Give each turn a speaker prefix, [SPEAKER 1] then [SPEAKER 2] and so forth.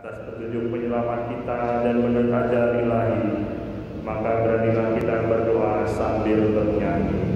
[SPEAKER 1] atas petunjuk penyelamat kita dan menurut ajar ilahi, maka beranilah kita berdoa sambil bernyanyi.